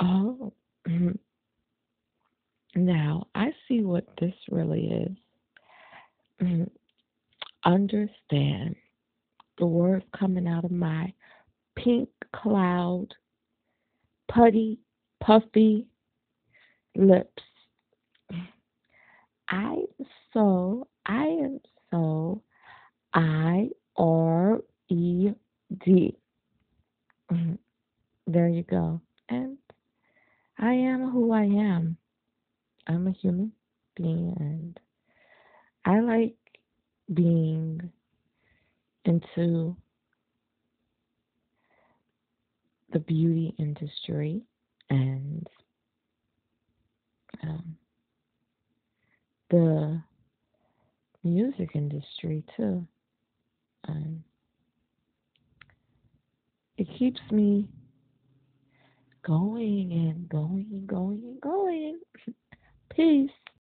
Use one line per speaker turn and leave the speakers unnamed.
Oh, mhm. now I see what this really is. Mhm. Understand the words coming out of my pink cloud, putty, puffy lips. I so I am so I R E D. Mhm. There you go. I am who I am. I'm a human being and I like being into the beauty industry and um, the music industry too. Um, it keeps me going and going. Peace.